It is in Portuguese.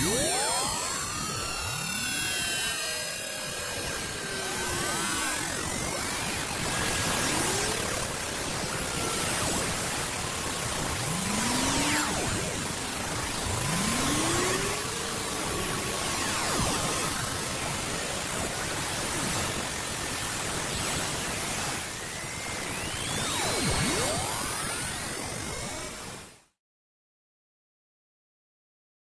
Música